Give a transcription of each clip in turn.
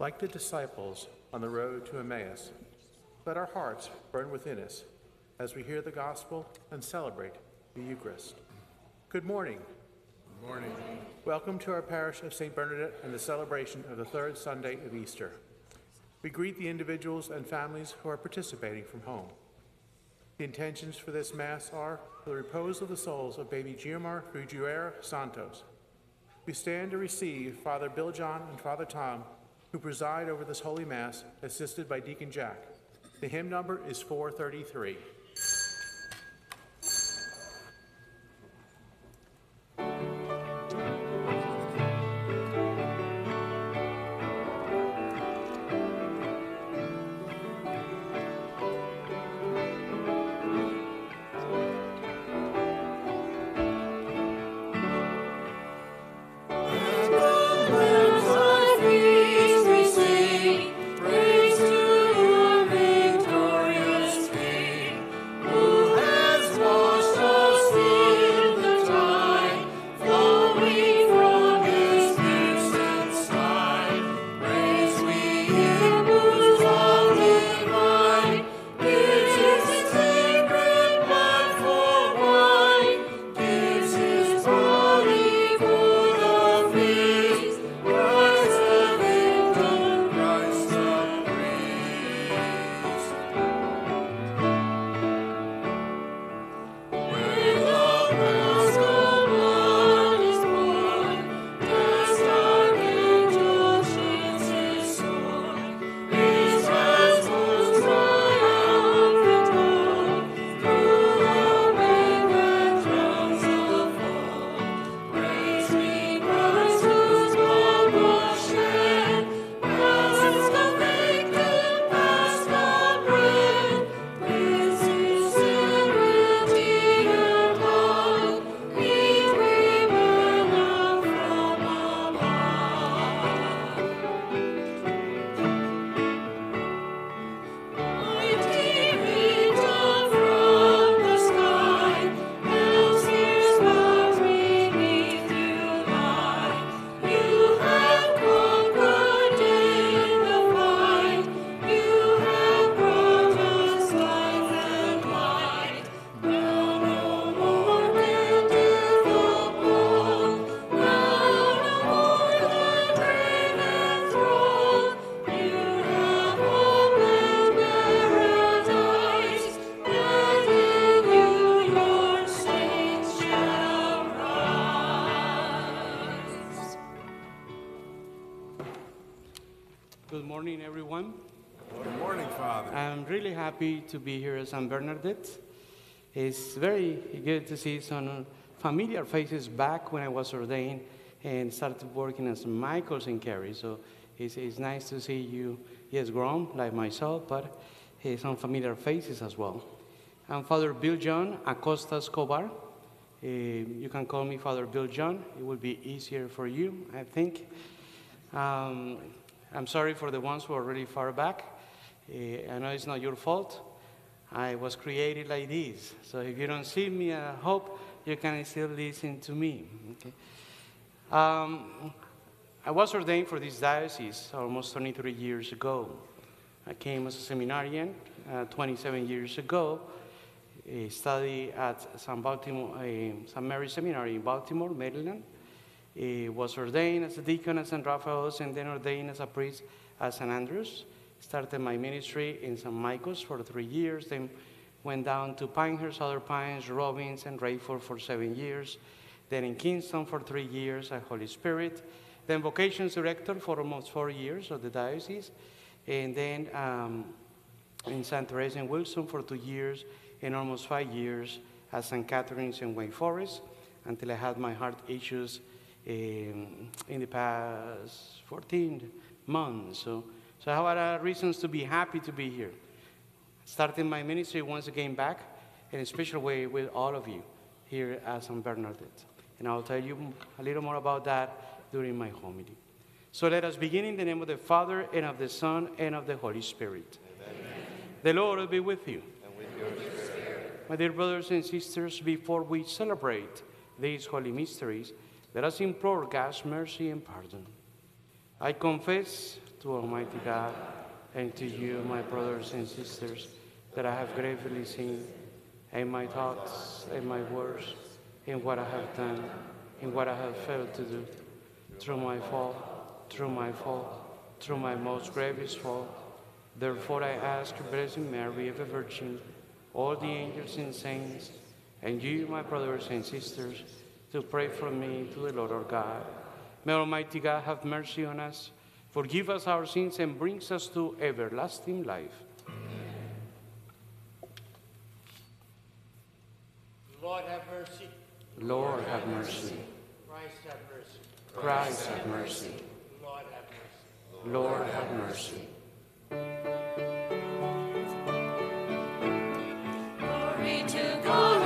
Like the disciples on the road to Emmaus, let our hearts burn within us as we hear the gospel and celebrate the Eucharist. Good morning. Good morning. Welcome to our parish of St. Bernadette and the celebration of the third Sunday of Easter. We greet the individuals and families who are participating from home. The intentions for this Mass are for the repose of the souls of baby Giomar Figuera Santos. We stand to receive Father Bill John and Father Tom, who preside over this Holy Mass, assisted by Deacon Jack. The hymn number is 433. Happy to be here at San Bernadette. It's very good to see some familiar faces back when I was ordained and started working as Michaels in Cary. So it's, it's nice to see you, yes, grown like myself, but uh, some familiar faces as well. I'm Father Bill John Acosta Escobar. Uh, you can call me Father Bill John. It will be easier for you, I think. Um, I'm sorry for the ones who are really far back. Uh, I know it's not your fault. I was created like this. So if you don't see me, I hope you can still listen to me. Okay? Um, I was ordained for this diocese almost 23 years ago. I came as a seminarian uh, 27 years ago. I studied at St. Baltimore, uh, St. Mary's Seminary in Baltimore, Maryland. I was ordained as a deacon at St. Raphael's and then ordained as a priest at St. Andrews started my ministry in St. Michael's for three years, then went down to Pinehurst, Southern Pines, Robbins, and Raeford for seven years, then in Kinston for three years at Holy Spirit, then vocations director for almost four years of the diocese, and then um, in St. Teresa and Wilson for two years, and almost five years at St. Catherine's in Wake Forest until I had my heart issues in, um, in the past 14 months. So so I have a lot of reasons to be happy to be here. Starting my ministry once again back in a special way with all of you here at San Bernadette. And I'll tell you a little more about that during my homily. So let us begin in the name of the Father, and of the Son, and of the Holy Spirit. Amen. The Lord will be with you. And with your spirit. My dear brothers and sisters, before we celebrate these holy mysteries, let us implore God's mercy and pardon. I confess to Almighty God and to you, my brothers and sisters, that I have gravely sinned in my thoughts in my words, in what I have done, in what I have failed to do, through my fault, through my fault, through my most grievous fault. Therefore I ask, Blessed Mary, ever Virgin, all the angels and saints, and you, my brothers and sisters, to pray for me to the Lord our God. May Almighty God have mercy on us, forgive us our sins, and brings us to everlasting life. Lord have mercy. Lord have mercy. Christ have mercy. Christ have mercy. Lord have mercy. Lord have mercy. Glory to God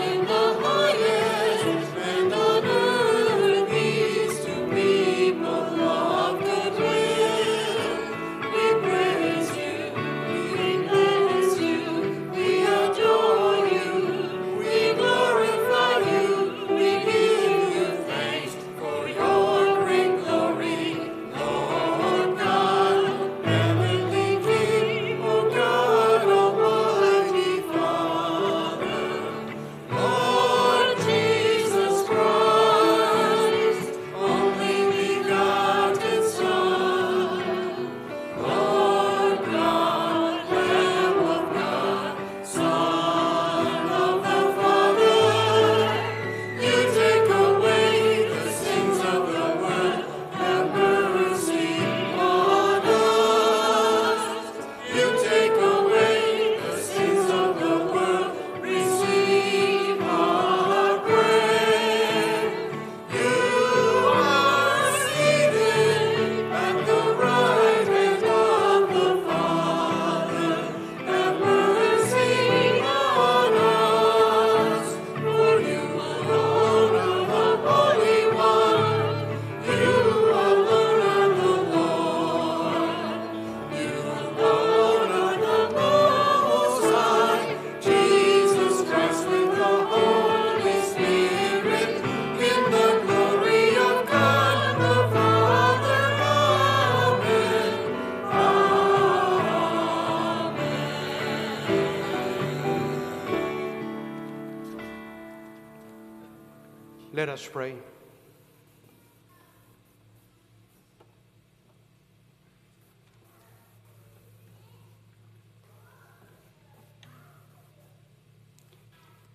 us pray.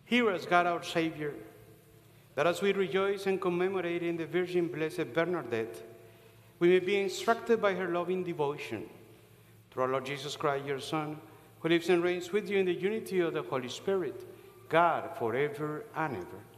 Hear us, God our Savior, that as we rejoice and commemorate in the Virgin Blessed Bernadette, we may be instructed by her loving devotion. Through our Lord Jesus Christ, your Son, who lives and reigns with you in the unity of the Holy Spirit, God, forever and ever.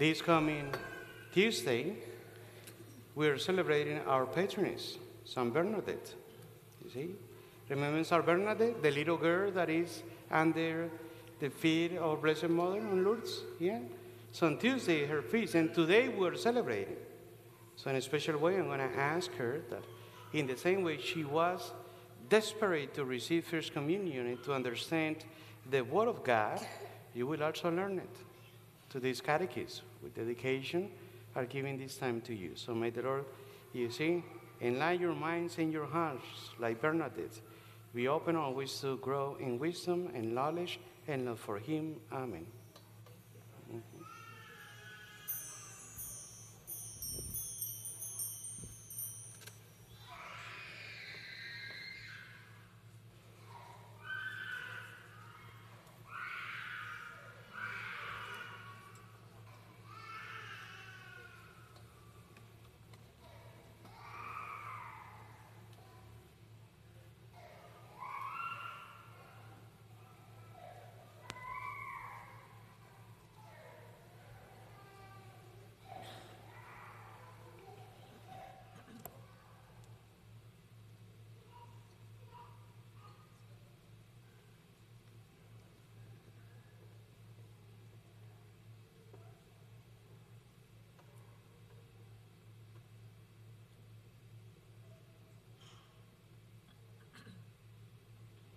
This coming Tuesday, we're celebrating our patroness, Saint Bernadette. You see? Remember Saint Bernadette, the little girl that is under the feet of Blessed Mother on Lourdes? Yeah? So on Tuesday, her feast, and today we're celebrating. So in a special way, I'm going to ask her that in the same way she was desperate to receive First Communion and to understand the Word of God, you will also learn it to this catechism with dedication are giving this time to you. So may the Lord, you see, enlighten your minds and your hearts like Bernadette. Be open always to grow in wisdom and knowledge and love for Him. Amen.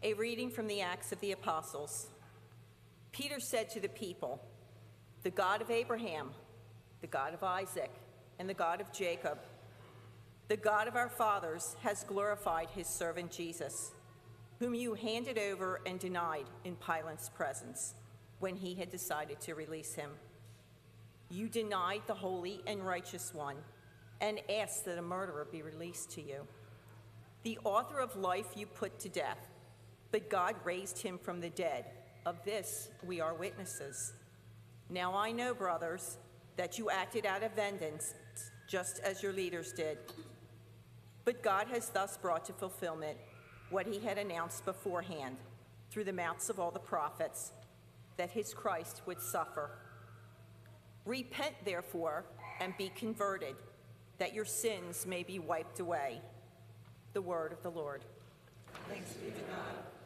A reading from the Acts of the Apostles. Peter said to the people, The God of Abraham, the God of Isaac, and the God of Jacob, the God of our fathers, has glorified his servant Jesus, whom you handed over and denied in Pilate's presence when he had decided to release him. You denied the holy and righteous one and asked that a murderer be released to you. The author of life you put to death, but God raised him from the dead. Of this we are witnesses. Now I know, brothers, that you acted out of vengeance, just as your leaders did. But God has thus brought to fulfillment what he had announced beforehand through the mouths of all the prophets that his Christ would suffer. Repent, therefore, and be converted, that your sins may be wiped away. The word of the Lord. Thanks be to God.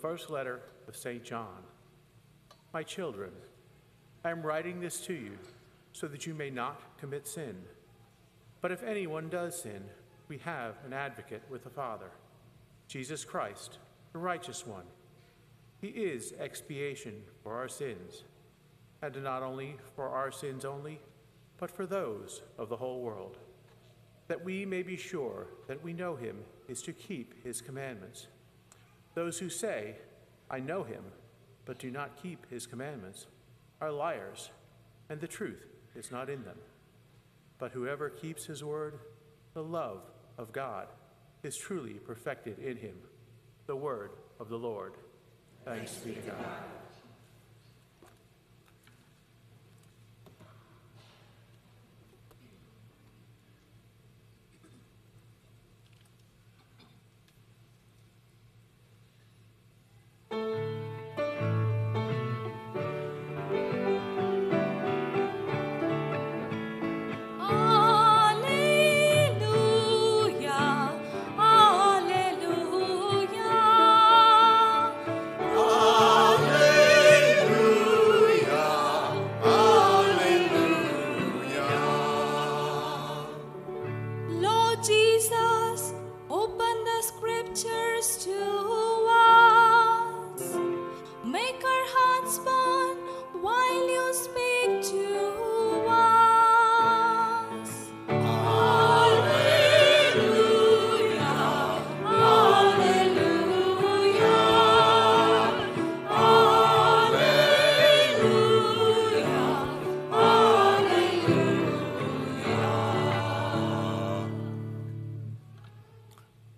First letter of St. John. My children, I am writing this to you so that you may not commit sin. But if anyone does sin, we have an advocate with the Father, Jesus Christ, the righteous one. He is expiation for our sins, and not only for our sins only, but for those of the whole world, that we may be sure that we know him is to keep his commandments. Those who say, I know him, but do not keep his commandments, are liars, and the truth is not in them. But whoever keeps his word, the love of God is truly perfected in him. The word of the Lord. Thanks be to God.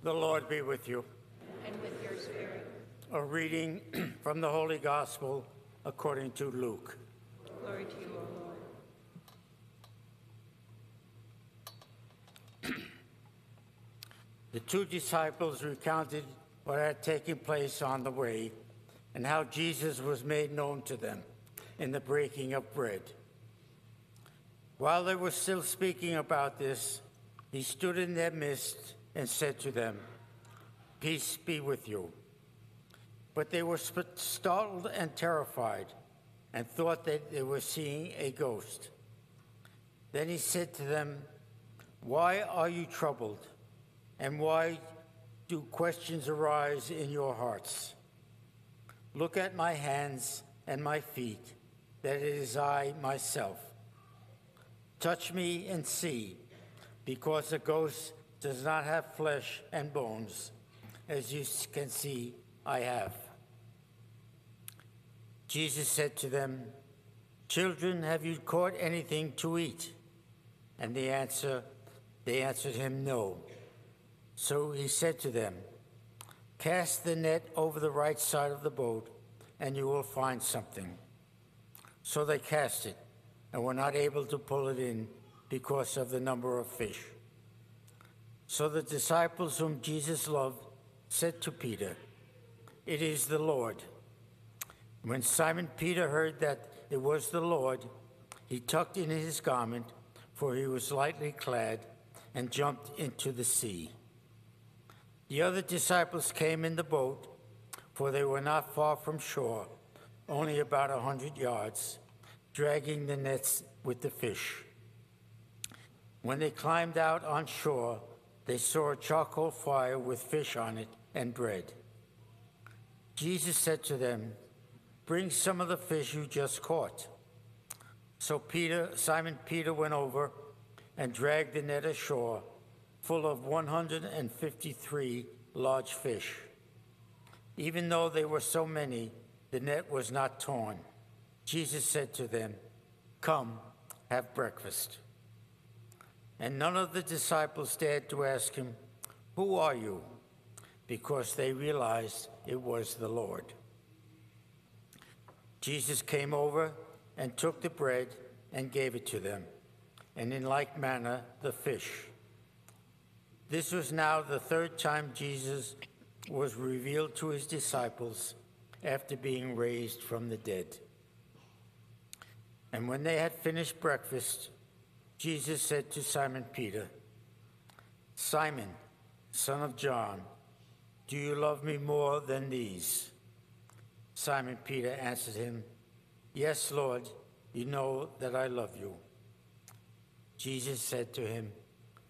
The Lord be with you. and with your spirit. A reading from the Holy Gospel according to Luke. Glory to you, O Lord. The two disciples recounted what had taken place on the way and how Jesus was made known to them in the breaking of bread. While they were still speaking about this, he stood in their midst and said to them, Peace be with you. But they were startled and terrified and thought that they were seeing a ghost. Then he said to them, Why are you troubled? And why do questions arise in your hearts? Look at my hands and my feet, that it is I myself. Touch me and see, because a ghost does not have flesh and bones, as you can see I have. Jesus said to them, Children, have you caught anything to eat? And the answer, they answered him, No. So he said to them, Cast the net over the right side of the boat, and you will find something. So they cast it, and were not able to pull it in because of the number of fish. So the disciples whom Jesus loved said to Peter, It is the Lord. When Simon Peter heard that it was the Lord, he tucked in his garment, for he was lightly clad, and jumped into the sea. The other disciples came in the boat, for they were not far from shore, only about a hundred yards, dragging the nets with the fish. When they climbed out on shore, they saw a charcoal fire with fish on it and bread. Jesus said to them, Bring some of the fish you just caught. So Peter, Simon Peter went over and dragged the net ashore, full of 153 large fish. Even though they were so many, the net was not torn. Jesus said to them, Come, have breakfast. And none of the disciples dared to ask him, Who are you? Because they realized it was the Lord. Jesus came over and took the bread and gave it to them, and in like manner the fish. This was now the third time Jesus was revealed to his disciples after being raised from the dead. And when they had finished breakfast, Jesus said to Simon Peter, Simon, son of John, do you love me more than these? Simon Peter answered him, Yes, Lord, you know that I love you. Jesus said to him,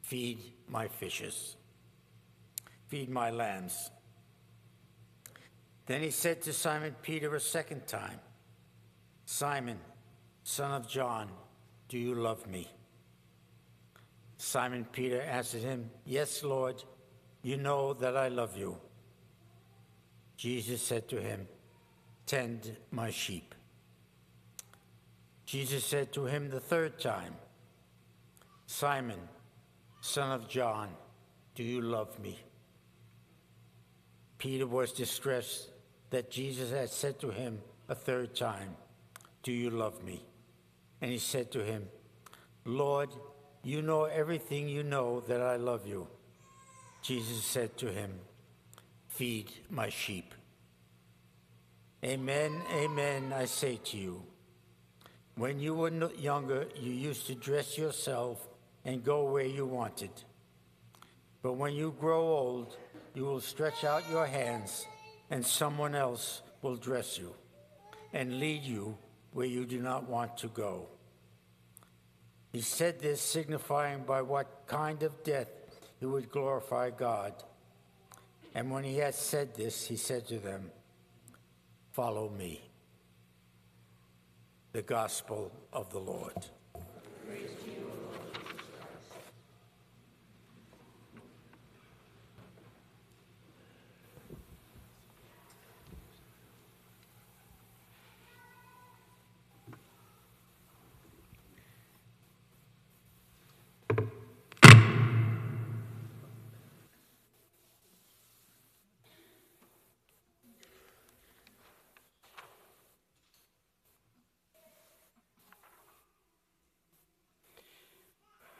Feed my fishes, feed my lambs. Then he said to Simon Peter a second time, Simon, son of John, do you love me? Simon Peter answered him, Yes, Lord, you know that I love you. Jesus said to him, Tend my sheep. Jesus said to him the third time, Simon, son of John, do you love me? Peter was distressed that Jesus had said to him a third time, Do you love me? And he said to him, Lord, you know everything you know that I love you. Jesus said to him, Feed my sheep. Amen, amen, I say to you. When you were younger, you used to dress yourself and go where you wanted. But when you grow old, you will stretch out your hands, and someone else will dress you and lead you where you do not want to go. He said this, signifying by what kind of death he would glorify God. And when he had said this, he said to them, Follow me. The Gospel of the Lord.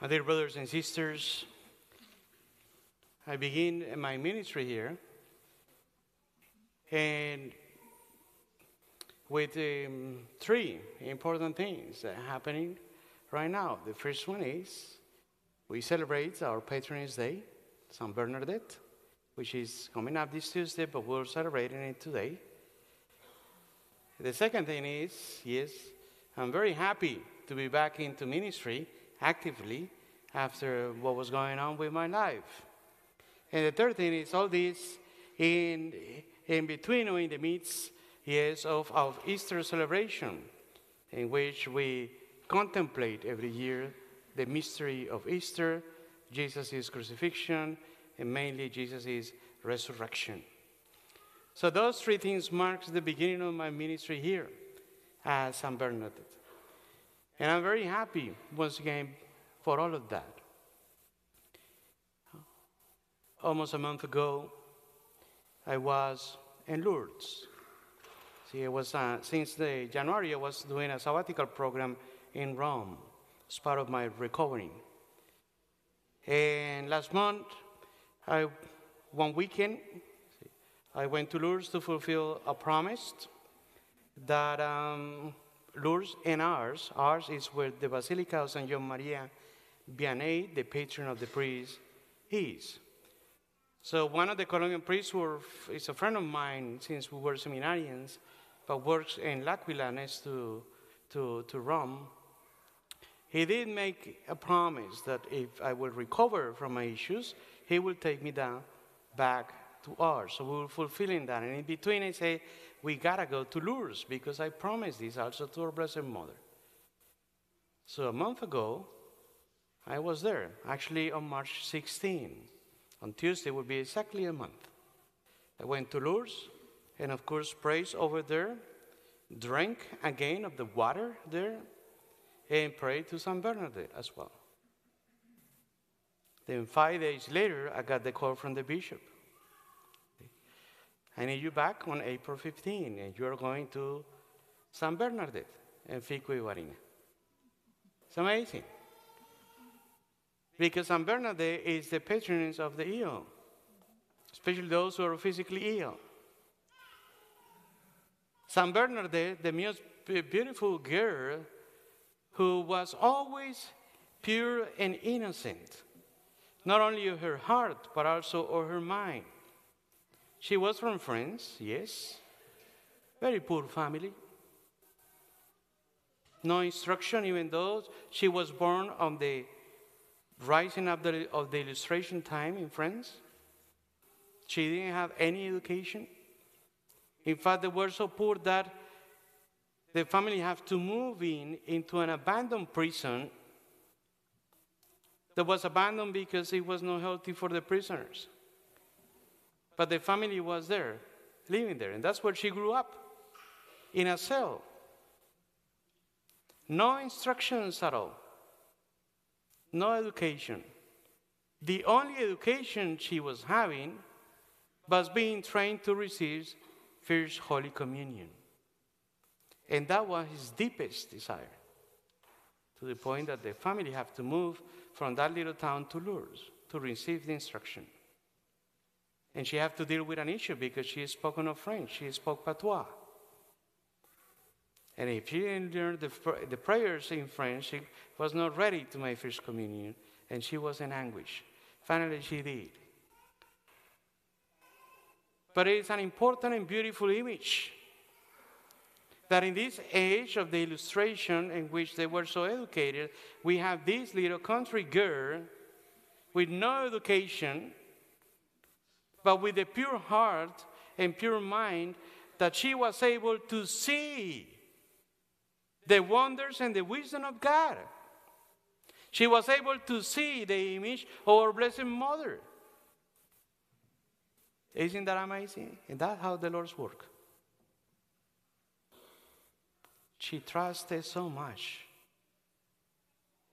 My dear brothers and sisters, I begin my ministry here and with um, three important things that are happening right now. The first one is we celebrate our Patroness Day, St. Bernadette, which is coming up this Tuesday, but we're celebrating it today. The second thing is, yes, I'm very happy to be back into ministry actively after what was going on with my life. And the third thing is all this in, in between or in the midst, yes, of, of Easter celebration, in which we contemplate every year the mystery of Easter, Jesus' crucifixion, and mainly Jesus' resurrection. So those three things marks the beginning of my ministry here at San Bernadette. And I'm very happy once again for all of that. Almost a month ago, I was in Lourdes. See, I was, uh, since the January, I was doing a sabbatical program in Rome as part of my recovery. And last month, I, one weekend, I went to Lourdes to fulfill a promise that um, Lourdes and Ars, Ars is where the Basilica of San John Maria Vianney, the patron of the priest, is. So one of the Colombian priests who is a friend of mine since we were seminarians, but works in L'Aquila next to, to, to Rome. He did make a promise that if I will recover from my issues, he will take me down back to Ars. So we were fulfilling that. And in between, I say, we gotta go to Lourdes because I promised this also to our Blessed Mother. So a month ago, I was there, actually on March 16. On Tuesday would be exactly a month. I went to Lourdes and, of course, prayed over there, drank again of the water there, and prayed to San Bernadette as well. Then, five days later, I got the call from the bishop. I need you back on April 15, and you're going to San Bernadette and Fuquay-Varina. It's amazing. Because San Bernadette is the patroness of the ill, especially those who are physically ill. San Bernadette, the most beautiful girl who was always pure and innocent, not only of her heart, but also of her mind. She was from France, yes, very poor family. No instruction, even though she was born on the rising up the, of the illustration time in France. She didn't have any education. In fact, they were so poor that the family had to move in into an abandoned prison that was abandoned because it was not healthy for the prisoners. But the family was there, living there, and that's where she grew up, in a cell. No instructions at all no education. The only education she was having was being trained to receive First Holy Communion. And that was his deepest desire, to the point that the family had to move from that little town to Lourdes to receive the instruction. And she had to deal with an issue because she spoke no French, she spoke patois. And if she didn't learn the, the prayers in French, she was not ready to make First Communion, and she was in anguish. Finally, she did. But it is an important and beautiful image that in this age of the illustration in which they were so educated, we have this little country girl with no education, but with a pure heart and pure mind that she was able to see the wonders and the wisdom of God. She was able to see the image of our Blessed Mother. Isn't that amazing? And that's how the Lord's work. She trusted so much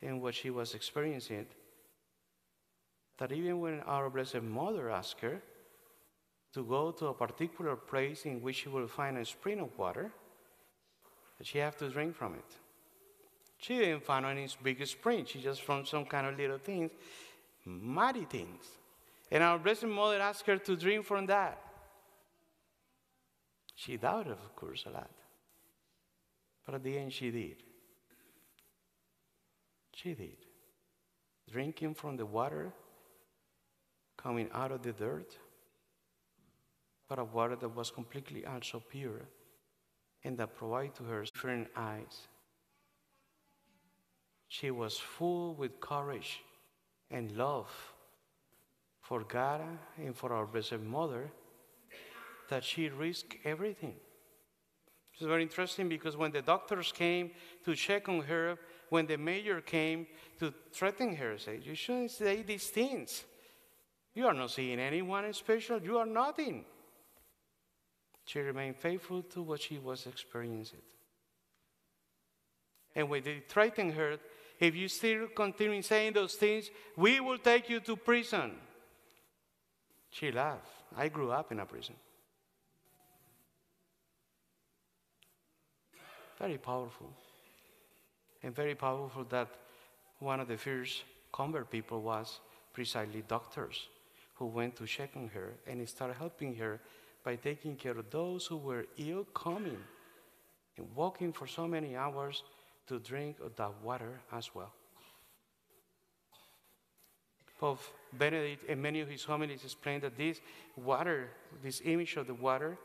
in what she was experiencing that even when our Blessed Mother asked her to go to a particular place in which she will find a spring of water, that she have to drink from it. She didn't find any big spring. She just found some kind of little things, mighty things. And our Blessed Mother asked her to drink from that. She doubted, of course, a lot. But at the end, she did. She did. Drinking from the water coming out of the dirt, but a water that was completely also pure and that provided to her different eyes. She was full with courage and love for God and for our Blessed Mother that she risked everything. It's very interesting because when the doctors came to check on her, when the mayor came to threaten her, say, You shouldn't say these things. You are not seeing anyone special. You are nothing. She remained faithful to what she was experiencing. And when they threatened her, if you still continue saying those things, we will take you to prison. She laughed. I grew up in a prison. Very powerful. And very powerful that one of the first convert people was precisely doctors who went to check on her and started helping her by taking care of those who were ill coming and walking for so many hours to drink of that water as well. Pope Benedict, in many of his homilies, explained that this water, this image of the water,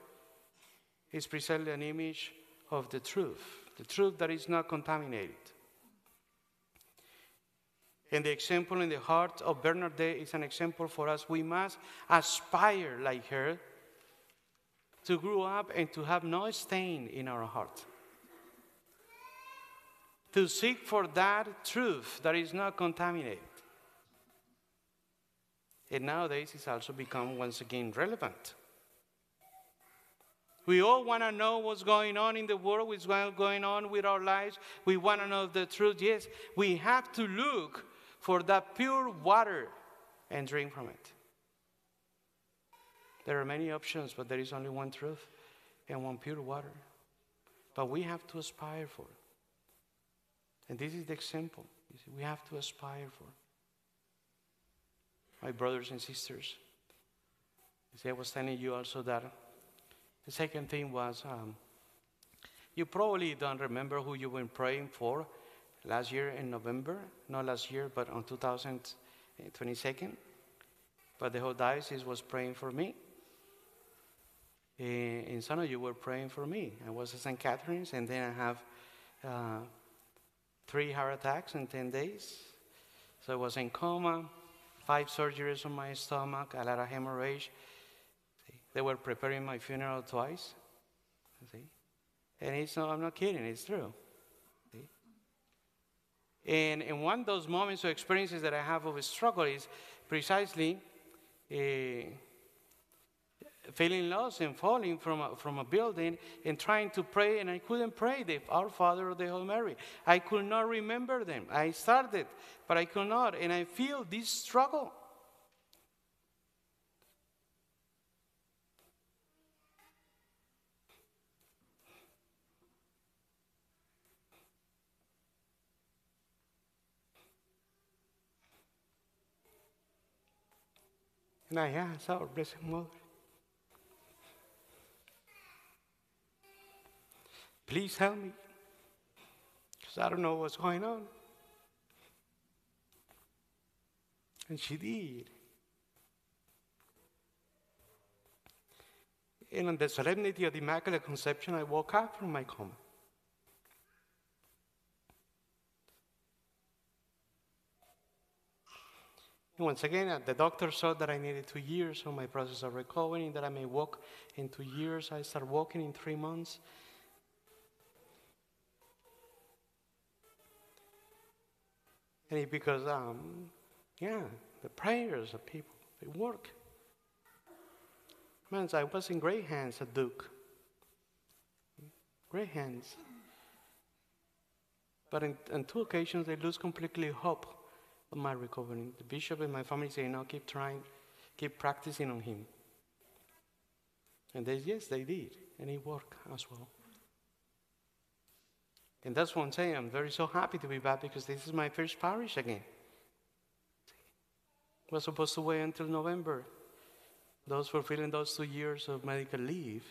is precisely an image of the truth, the truth that is not contaminated. And the example in the heart of Bernadette is an example for us. We must aspire like her to grow up and to have no stain in our heart. To seek for that truth that is not contaminated. And nowadays it's also become once again relevant. We all want to know what's going on in the world, what's going on with our lives. We want to know the truth. Yes, we have to look for that pure water and drink from it. There are many options, but there is only one truth and one pure water. But we have to aspire for. it. And this is the example. See, we have to aspire for. My brothers and sisters, see, I was telling you also that the second thing was um, you probably don't remember who you were praying for last year in November, not last year, but on 2022. But the whole diocese was praying for me. And some of you were praying for me. I was at St. Catherine's, and then I have uh, three heart attacks in 10 days. So I was in coma, five surgeries on my stomach, a lot of hemorrhage. They were preparing my funeral twice. See? And it's not, I'm not kidding, it's true. See? And, and one of those moments or experiences that I have of struggle is precisely uh, feeling lost and falling from a, from a building and trying to pray, and I couldn't pray the Our Father or the Holy Mary. I could not remember them. I started, but I could not, and I feel this struggle. And I asked oh, our Blessed Mother, please help me, because I don't know what's going on. And she did. And on the solemnity of the Immaculate Conception, I woke up from my coma. And once again, uh, the doctor saw that I needed two years on my process of recovering, that I may walk in two years. I started walking in three months. And it's because, um, yeah, the prayers of people, they work. Man, I was in great hands at Duke. Great hands. But in, on two occasions, they lose completely hope of my recovery. The bishop and my family say, no, keep trying, keep practicing on him. And they, yes, they did. And it worked as well. And that's what I'm saying. I'm very so happy to be back because this is my first parish again. I Was supposed to wait until November. Those fulfilling those two years of medical leave.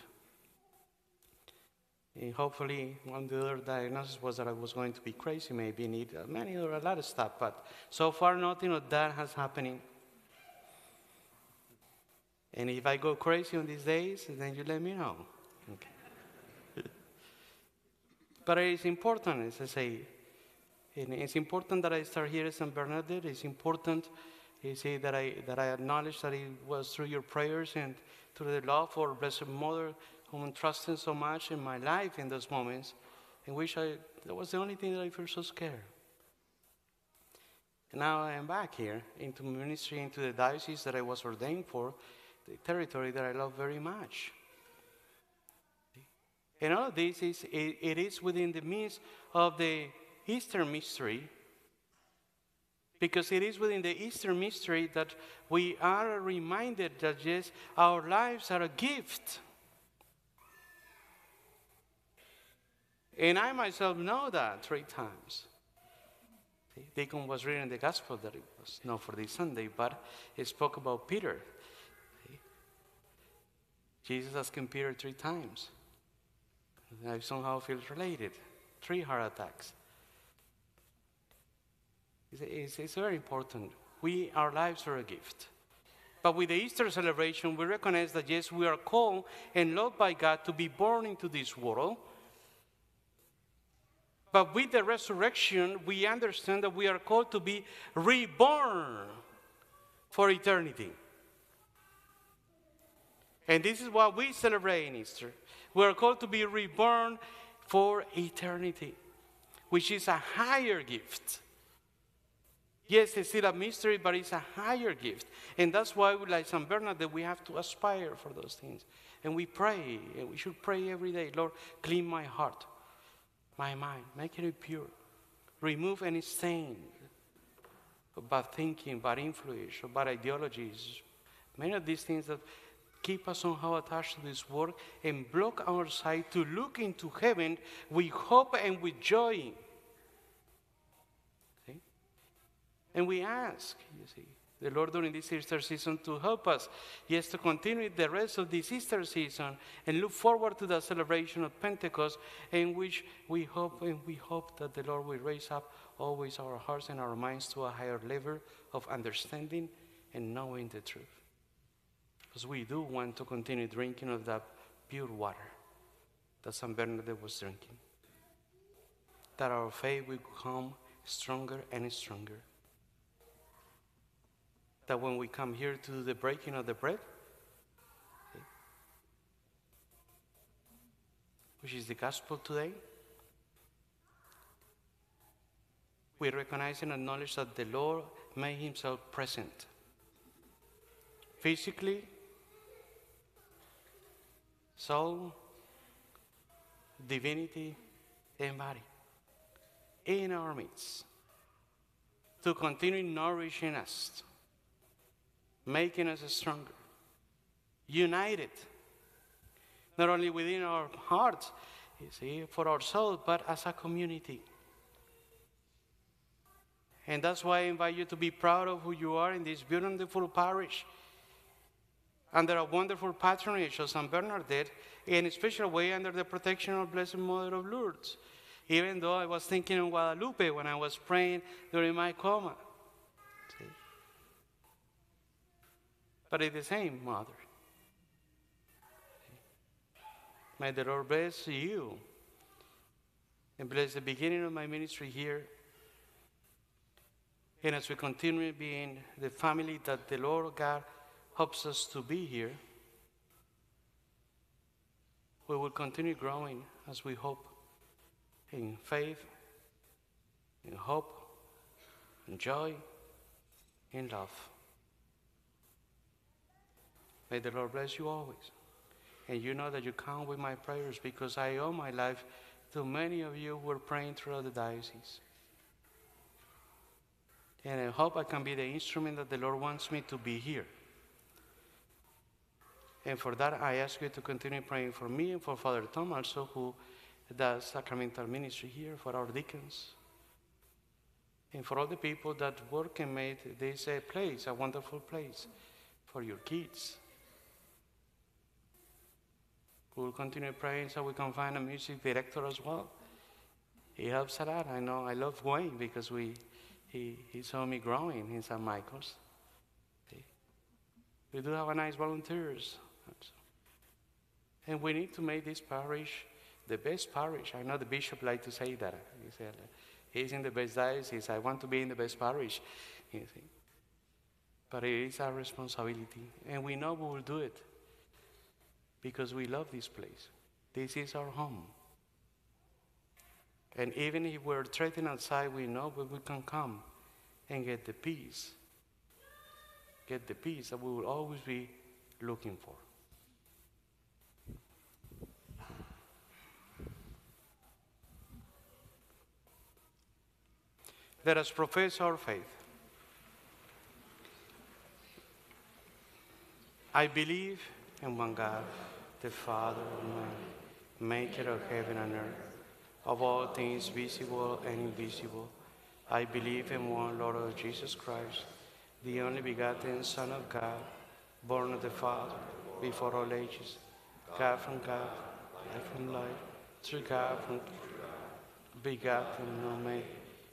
And hopefully, one of the other diagnosis was that I was going to be crazy, maybe need many or a lot of stuff. But so far, nothing of that has happening. And if I go crazy on these days, then you let me know. Okay. But it is important, as I say, and it's important that I start here at St. Bernadette. It's important, you see, that I, that I acknowledge that it was through your prayers and through the love for Blessed Mother whom I'm trusting so much in my life in those moments in which I, that was the only thing that I feel so scared. And now I am back here into ministry, into the diocese that I was ordained for, the territory that I love very much. And all of this is, it, it is within the means of the Easter mystery, because it is within the Easter mystery that we are reminded that yes, our lives are a gift. And I myself know that three times. See, Deacon was reading the gospel that it was not for this Sunday, but it spoke about Peter. Jesus asking Peter three times. And I somehow feel related. Three heart attacks. It's, it's, it's very important. We, our lives are a gift. But with the Easter celebration, we recognize that yes, we are called and loved by God to be born into this world. But with the resurrection, we understand that we are called to be reborn for eternity. And this is what we celebrate in Easter. We are called to be reborn for eternity, which is a higher gift. Yes, it's still a mystery, but it's a higher gift. And that's why, like St. Bernard, we have to aspire for those things. And we pray, and we should pray every day Lord, clean my heart, my mind, make it pure. Remove any stain of bad thinking, bad influence, or bad ideologies. Many of these things that keep us somehow attached to this world and block our sight to look into heaven with hope and with joy. See? And we ask, you see, the Lord during this Easter season to help us, yes, to continue the rest of this Easter season and look forward to the celebration of Pentecost, in which we hope and we hope that the Lord will raise up always our hearts and our minds to a higher level of understanding and knowing the truth. Because we do want to continue drinking of that pure water that St. Bernadette was drinking. That our faith will become stronger and stronger. That when we come here to the breaking of the bread, which is the gospel today, we recognize and acknowledge that the Lord made himself present physically, soul, divinity, and body in our midst to continue nourishing us, making us stronger, united, not only within our hearts, you see, for our ourselves, but as a community. And that's why I invite you to be proud of who you are in this beautiful parish under a wonderful patronage of St. Bernadette, in a special way under the protection of Blessed Mother of Lourdes. Even though I was thinking of Guadalupe when I was praying during my coma. See? But it's the same mother. May the Lord bless you and bless the beginning of my ministry here. And as we continue being the family that the Lord God helps us to be here, we will continue growing as we hope in faith, in hope, in joy, in love. May the Lord bless you always. And you know that you count with my prayers because I owe my life to many of you who are praying throughout the diocese. And I hope I can be the instrument that the Lord wants me to be here. And for that, I ask you to continue praying for me and for Father Tom also, who does sacramental ministry here, for our deacons, and for all the people that work and made this a place, a wonderful place for your kids. We'll continue praying so we can find a music director as well. He helps a lot. I know I love Wayne because we, he, he saw me growing in St. Michael's. We do have a nice volunteers. And we need to make this parish the best parish. I know the bishop like to say that. He said, he's in the best diocese. I want to be in the best parish. You see. But it is our responsibility. And we know we will do it because we love this place. This is our home. And even if we're threatened outside, we know that we can come and get the peace. Get the peace that we will always be looking for. Let us profess our faith. I believe in one God, the Father Almighty, maker of heaven and earth, of all things visible and invisible. I believe in one Lord of Jesus Christ, the only begotten Son of God, born of the Father, before all ages, God from God, life from life, through God from God, begotten, no made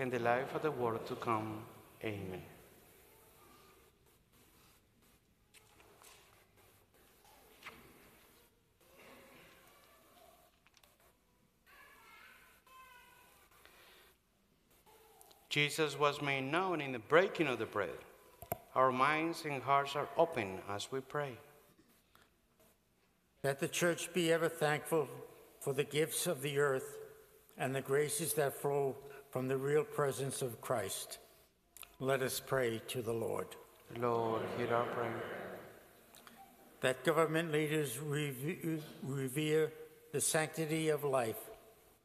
and the life of the world to come. Amen. Jesus was made known in the breaking of the bread. Our minds and hearts are open as we pray. Let the church be ever thankful for the gifts of the earth and the graces that flow from the real presence of Christ. Let us pray to the Lord. Lord, hear our prayer. That government leaders reve- revere the sanctity of life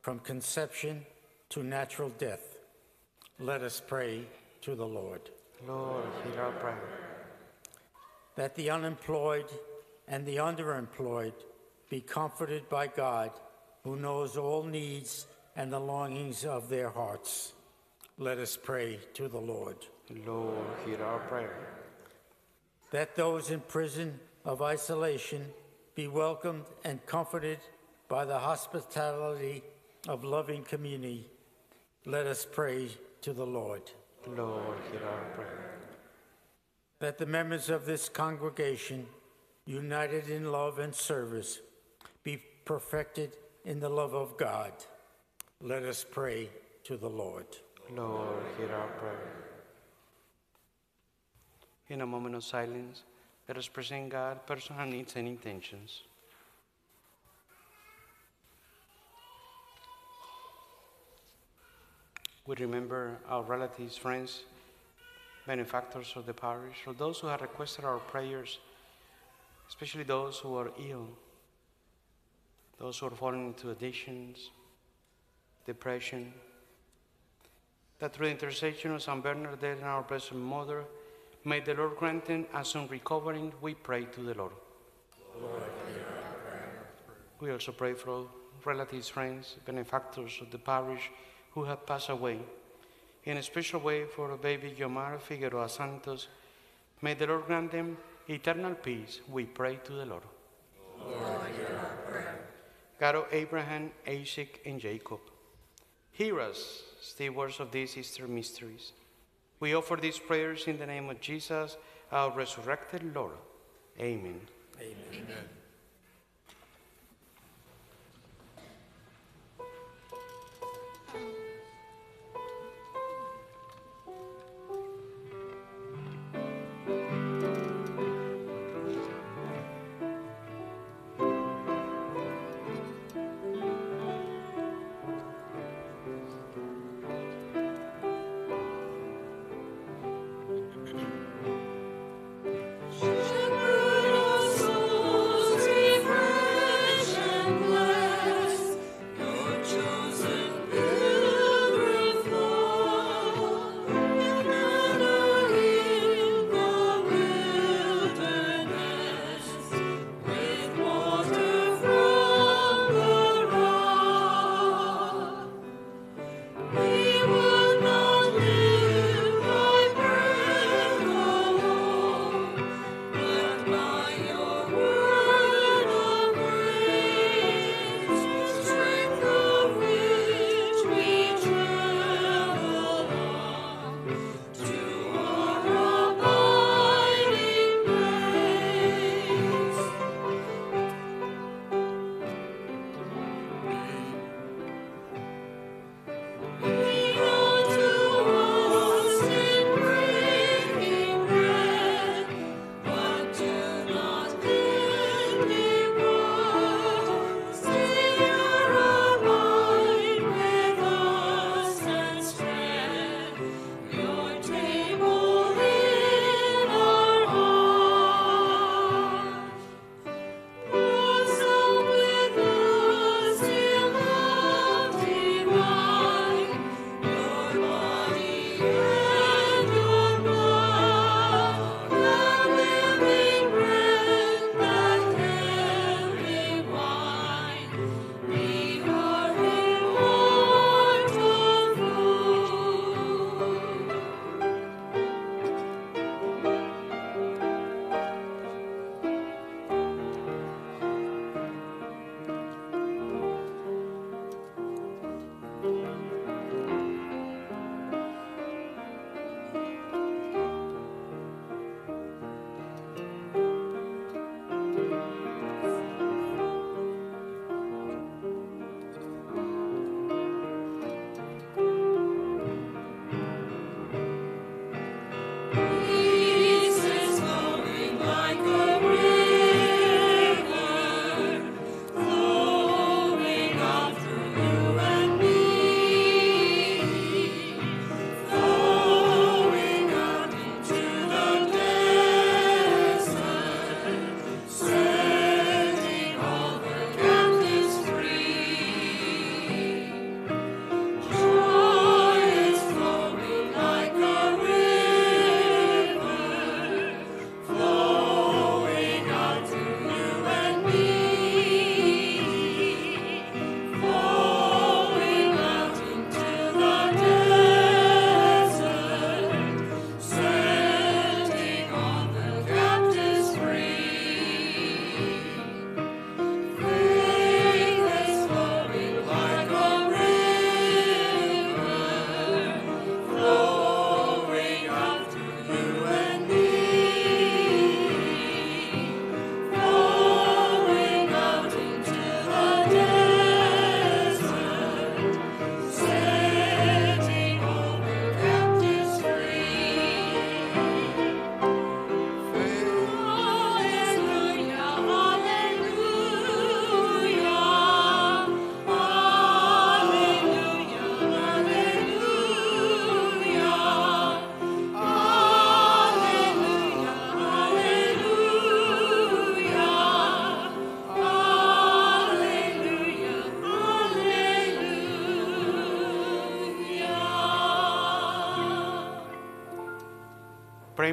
from conception to natural death. Let us pray to the Lord. Lord, hear our prayer. That the unemployed and the underemployed be comforted by God, who knows all needs and the longings of their hearts. Let us pray to the Lord. Lord, hear our prayer. That those in prison of isolation be welcomed and comforted by the hospitality of loving community. Let us pray to the Lord. Lord, hear our prayer. That the members of this congregation, united in love and service, be perfected in the love of God. Let us pray to the Lord. Lord, hear our prayer. In a moment of silence, let us present God personal needs and intentions. We remember our relatives, friends, benefactors of the parish, or those who have requested our prayers, especially those who are ill, those who are falling into addictions, depression, that through the intercession of St. Bernadette and our Blessed Mother, may the Lord grant them a soon recovering, we pray to the Lord. we also pray for all relatives, friends, benefactors of the parish who have passed away. In a special way for baby Yomar Figueroa Santos, may the Lord grant them eternal peace, we pray to the Lord. God of Abraham, Isaac, and Jacob, hear us, stewards of these Easter mysteries. We offer these prayers in the name of Jesus, our resurrected Lord. Amen. Pray,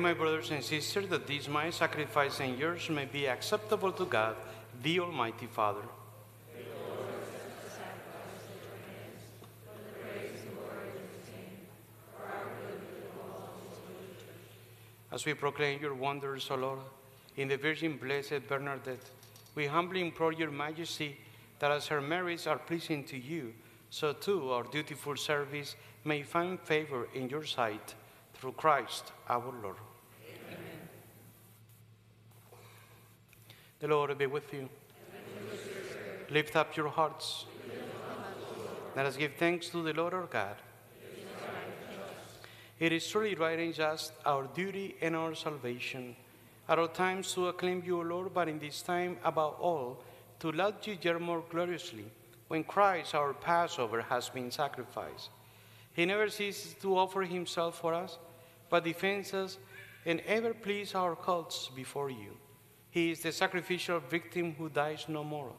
my brothers and sisters, that this my sacrifice and yours may be acceptable to God, the Almighty Father. As we proclaim your wonders, O Lord, in the Virgin Blessed Bernadette, we humbly implore your majesty that as her merits are pleasing to you, so too our dutiful service may find favor in your sight through Christ our Lord. The Lord be with you. Lift up your hearts. Let us give thanks to the Lord our God. It is truly right and just, our duty and our salvation, at all times to acclaim you, O Lord, but in this time, above all, to love you yet more gloriously, when Christ, our Passover, has been sacrificed. He never ceases to offer himself for us, but defends us and ever pleads our cause before you. He is the sacrificial victim who dies no more,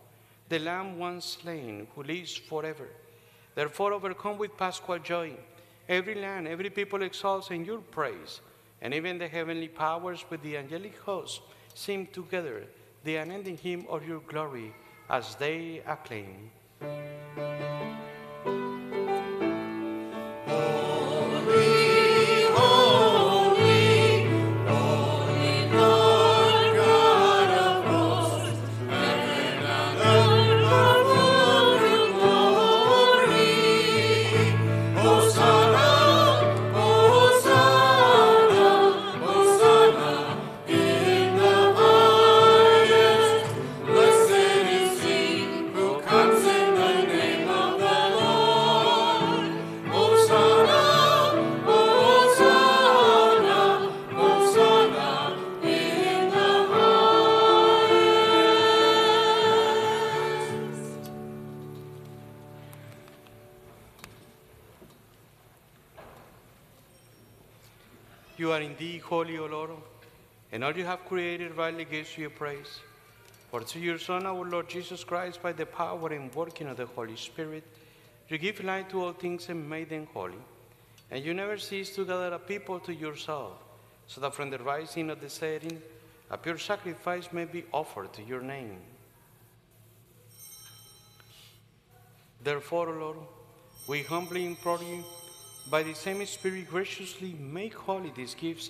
the Lamb once slain who lives forever. Therefore, overcome with Paschal joy, every land, every people exalts in your praise, and even the heavenly powers with the angelic host sing together the unending hymn of your glory as they acclaim. Holy, O Lord, and all you have created rightly gives you praise. For through your Son, our Lord Jesus Christ, by the power and working of the Holy Spirit, you give light to all things and made them holy. And you never cease to gather a people to yourself, so that from the rising of the setting, a pure sacrifice may be offered to your name. Therefore, Lord, we humbly implore you, by the same Spirit, graciously make holy these gifts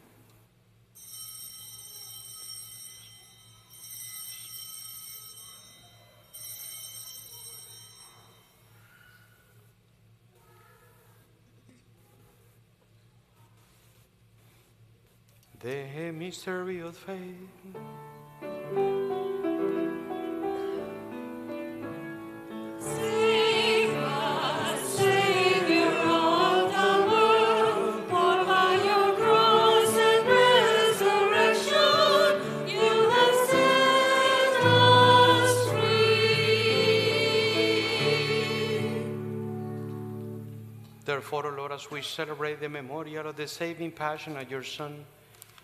Set us free. Therefore, O Lord, as we celebrate the memorial of the saving passion of your Son,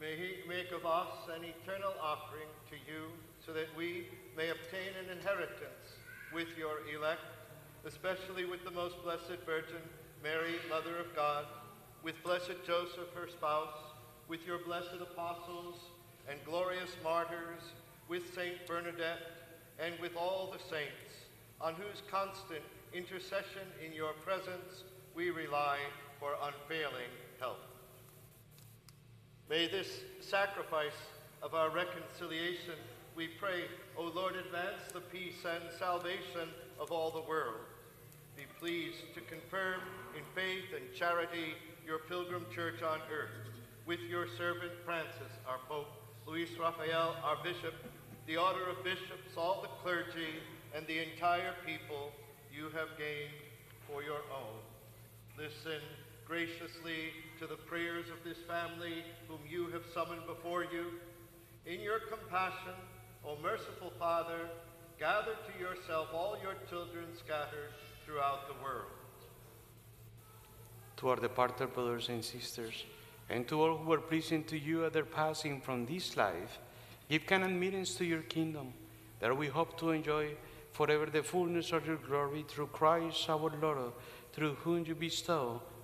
May he make of us an eternal offering to you, so that we may obtain an inheritance with your elect, especially with the most blessed Virgin, Mary, Mother of God, with blessed Joseph, her spouse, with your blessed apostles and glorious martyrs, with Saint Bernadette, and with all the saints, on whose constant intercession in your presence we rely for unfailing help. May this sacrifice of our reconciliation, we pray, O Lord, advance the peace and salvation of all the world. Be pleased to confirm in faith and charity your pilgrim church on earth, with your servant Francis, our Pope, Luis Rafael, our Bishop, the order of bishops, all the clergy, and the entire people you have gained for your own. Listen graciously to the prayers of this family whom you have summoned before you. In your compassion, O merciful Father, gather to yourself all your children scattered throughout the world. To our departed brothers and sisters, and to all who are pleasing to you at their passing from this life, give kind admittance to your kingdom, that we hope to enjoy forever the fullness of your glory through Christ our Lord, through whom you bestow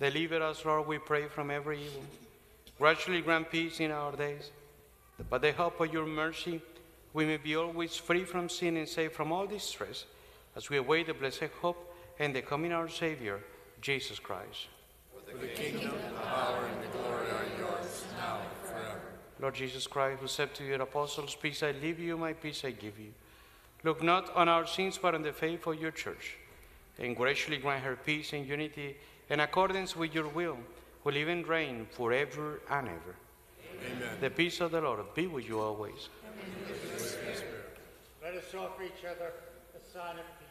Deliver us, Lord, we pray, from every evil. Gradually grant peace in our days, that by the help of your mercy, we may be always free from sin and safe from all distress, as we await the blessed hope and the coming of our Savior, Jesus Christ. For the kingdom, the power, and the glory are yours, now and forever. Lord Jesus Christ, who said to your apostles, Peace I leave you, my peace I give you. Look not on our sins, but on the faith of your church, and graciously grant her peace and unity in accordance with your will, who live and reign forever and ever. Amen. The peace of the Lord be with you always. Let us offer each other a sign of peace.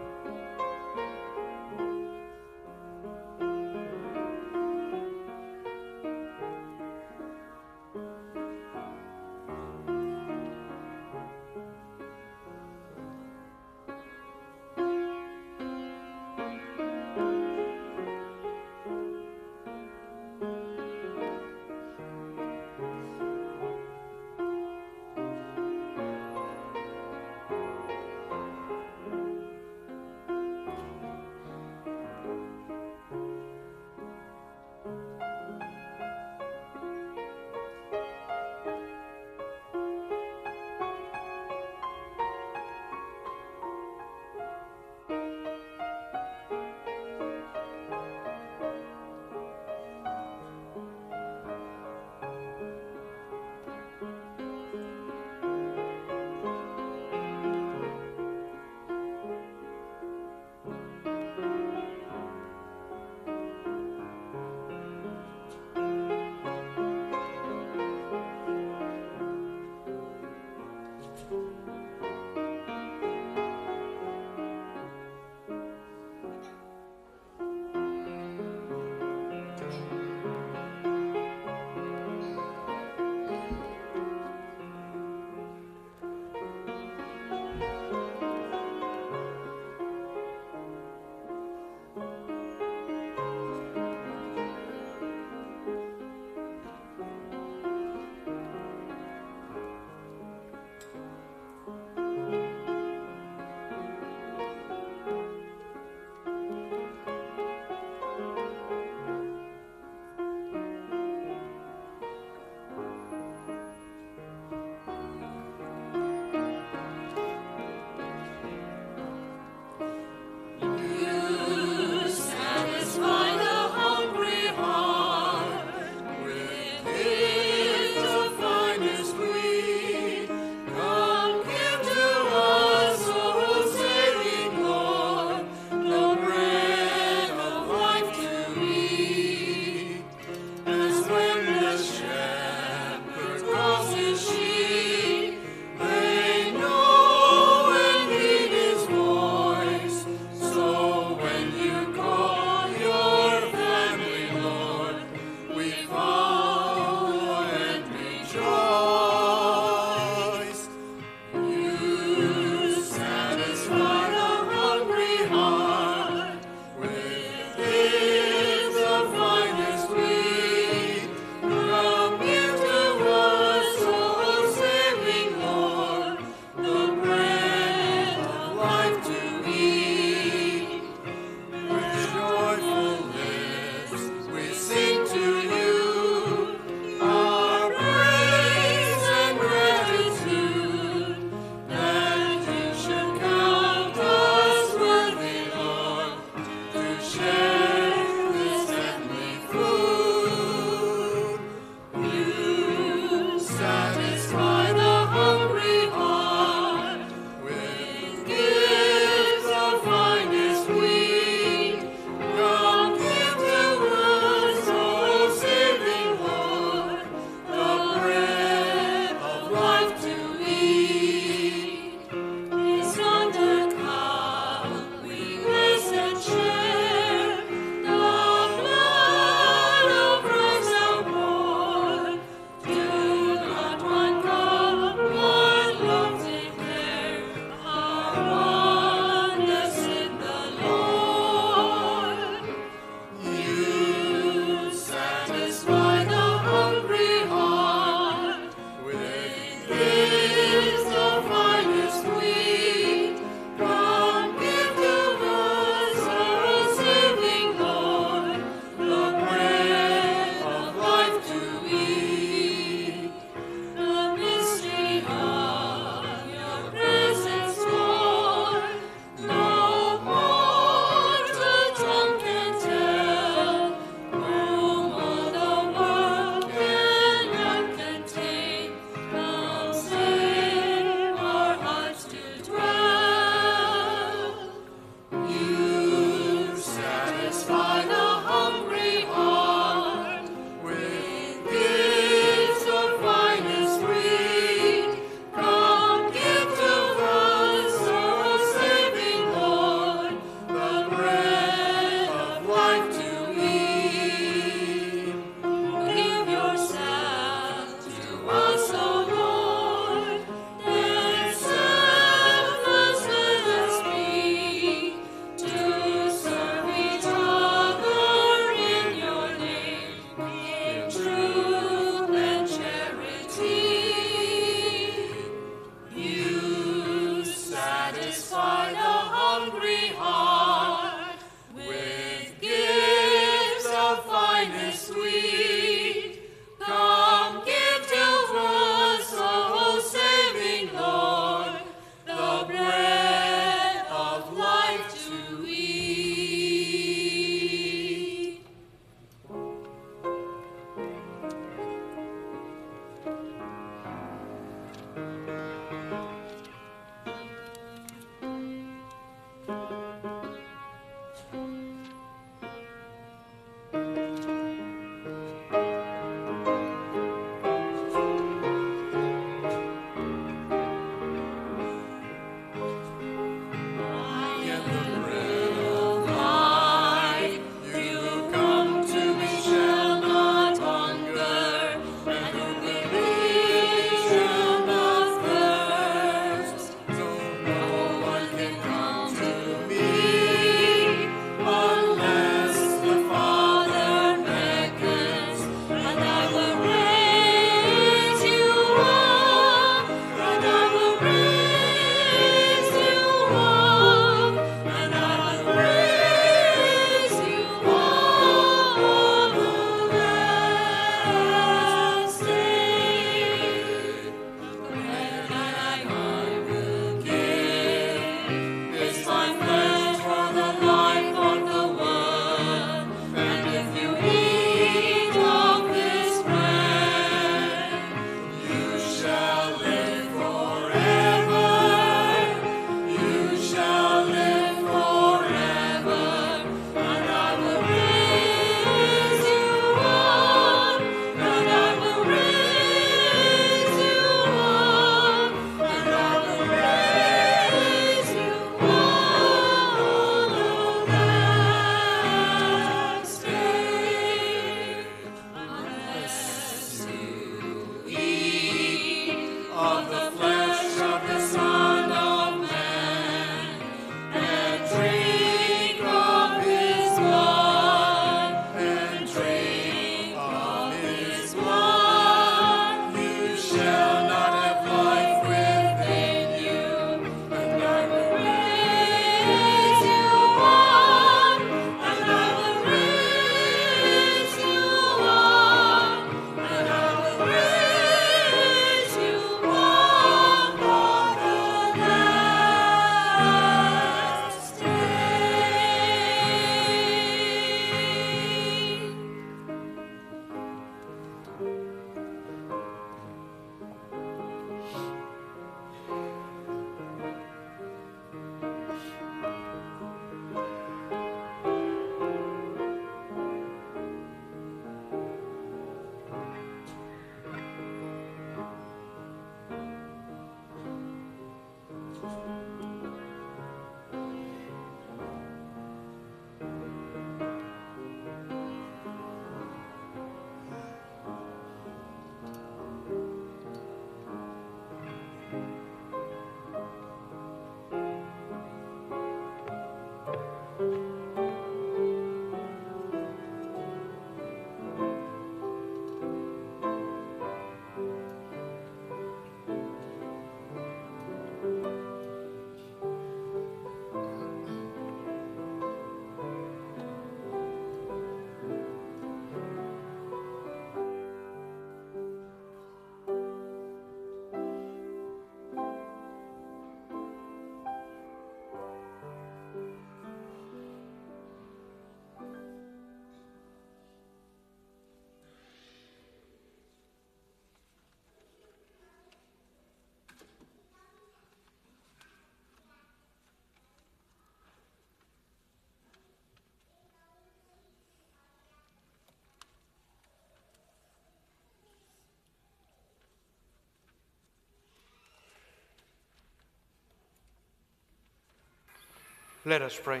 Let us pray.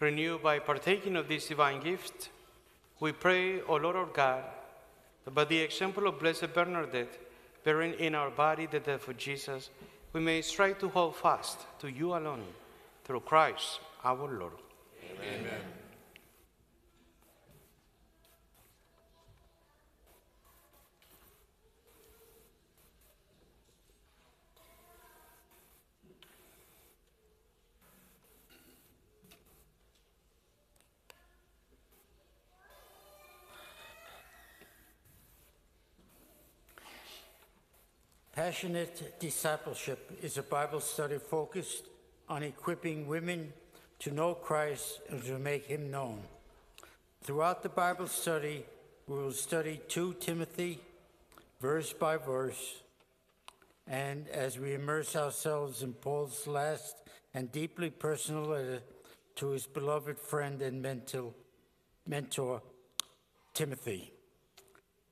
Renewed by partaking of this divine gift, we pray, O Lord our God, that by the example of Blessed Bernadette, bearing in our body the death of Jesus, we may strive to hold fast to you alone, through Christ our Lord. Passionate Discipleship is a Bible study focused on equipping women to know Christ and to make him known. Throughout the Bible study, we will study 2 Timothy verse by verse. And as we immerse ourselves in Paul's last and deeply personal letter to his beloved friend and mentor, Timothy.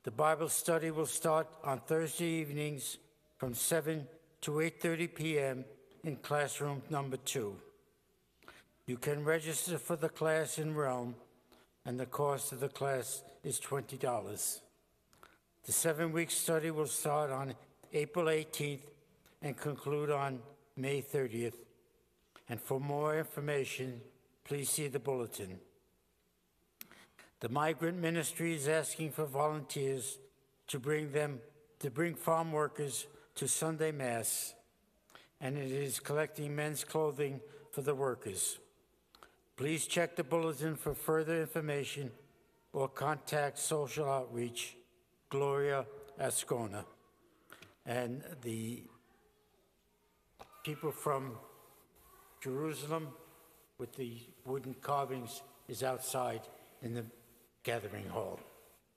The Bible study will start on Thursday evenings from 7 to 8:30 p.m. in classroom number 2. You can register for the class in Rome and the cost of the class is $20. The 7-week study will start on April 18th and conclude on May 30th. And for more information, please see the bulletin. The migrant ministry is asking for volunteers to bring them to bring farm workers to Sunday Mass, and it is collecting men's clothing for the workers. Please check the bulletin for further information or contact Social Outreach, Gloria Ascona. And the people from Jerusalem with the wooden carvings is outside in the gathering hall.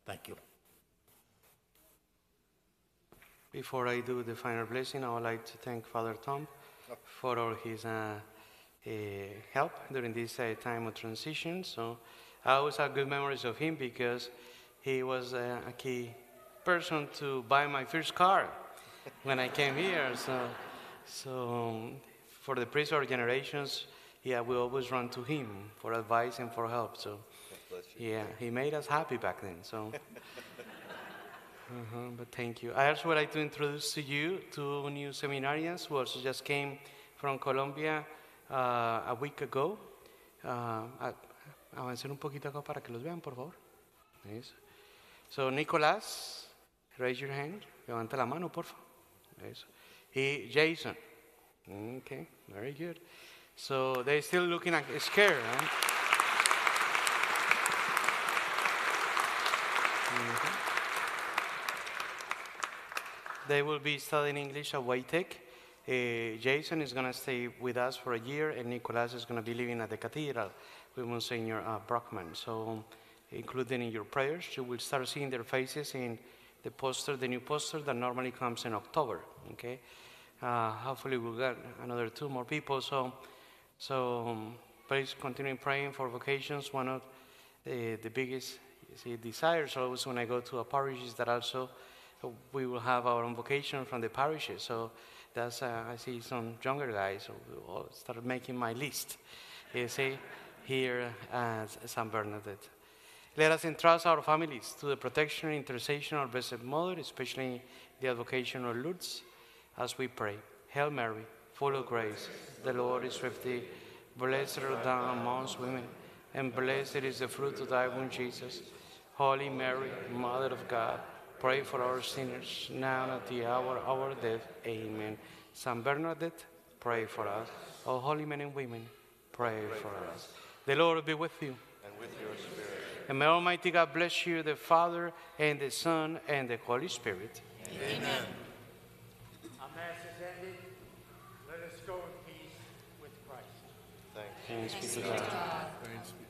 Thank you. Before I do the final blessing, I would like to thank Father Tom for all his uh, uh, help during this uh, time of transition. So I always have good memories of him because he was uh, a key person to buy my first car when I came here. So, so um, for the or generations, yeah, we always run to him for advice and for help. So yeah, he made us happy back then. So. Uh-huh, but thank you. I also would like to introduce to you two new seminarians who also just came from Colombia uh, a week ago. Uh, avancen un poquito acá para que los vean, por favor. Eso. So, Nicolás, raise your hand. Levanta la mano, por favor. Eso. Y Jason. Okay, very good. So, they're still looking at, scared, huh? Mhm. They will be studying English at Wake Tech. Uh, Jason is going to stay with us for a year, and Nicolas is going to be living at the cathedral with Monsignor uh, Brockman. So, include them in your prayers. You will start seeing their faces in the poster, the new poster that normally comes in October. Okay, uh, hopefully we'll get another two more people. So, So um, please continue praying for vocations. One of the, the biggest see, desires always when I go to a parish is that also we will have our own vocation from the parishes. So that's uh, I see some younger guys who will start making my list. You see, here at San Bernadette. Let us entrust our families to the protection and intercession of Blessed Mother, especially the advocation of Lourdes, as we pray. Hail Mary, full of grace, the Lord is with thee. Blessed art thou amongst women, and blessed is the fruit of thy womb, Jesus. Holy Mary, Mother of God, pray for our sinners, now and at the hour of our death. Amen. Saint Bernadette, pray for us. O holy men and women, pray for us. The Lord be with you. And with your spirit. And may Almighty God bless you, the Father, and the Son, and the Holy Spirit. Amen. Our Mass is ended. Let us go in peace with Christ. Thanks. Thanks be to God. Thanks be to